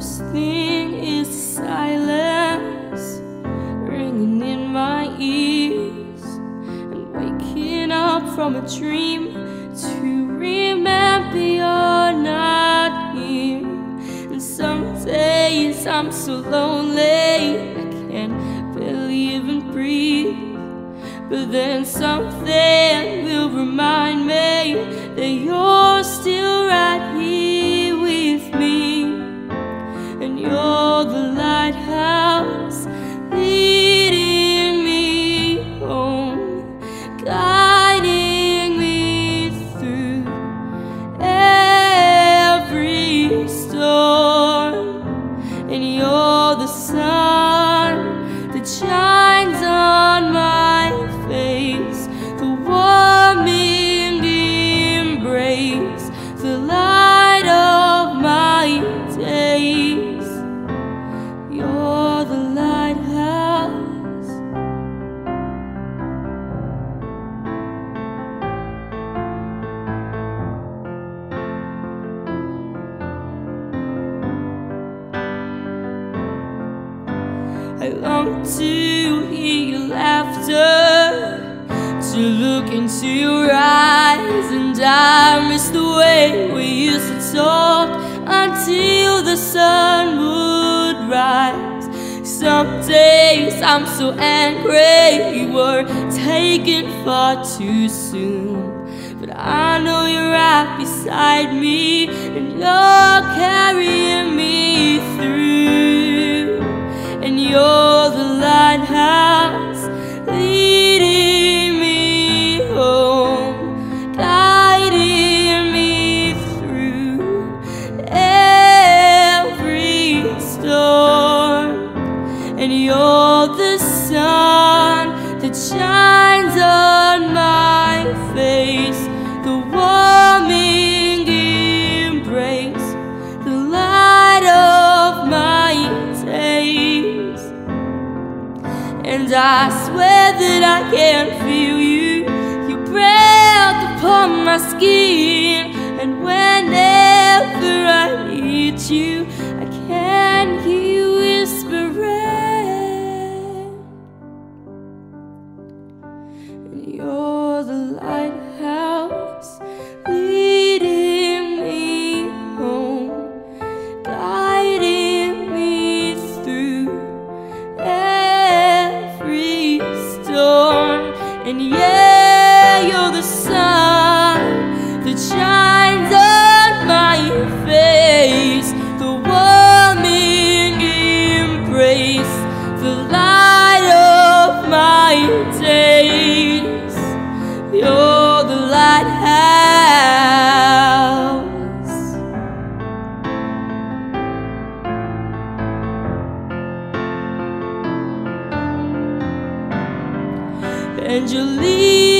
First thing is silence ringing in my ears, and waking up from a dream to remember you're not here. And some days I'm so lonely, I can't barely even breathe. But then something will remind me that you're And you're the sun that shines on my face, the warming embrace, the I long to hear your laughter, to look into your eyes, and I miss the way we used to talk until the sun would rise. Some days I'm so angry you were taken far too soon. But I know you're right beside me, and you're carrying me through. And you're the sun that shines on my face, the warming embrace, the light of my days. And I swear that I can feel you, your breath upon my skin. And whenever I need you, you're and you leave.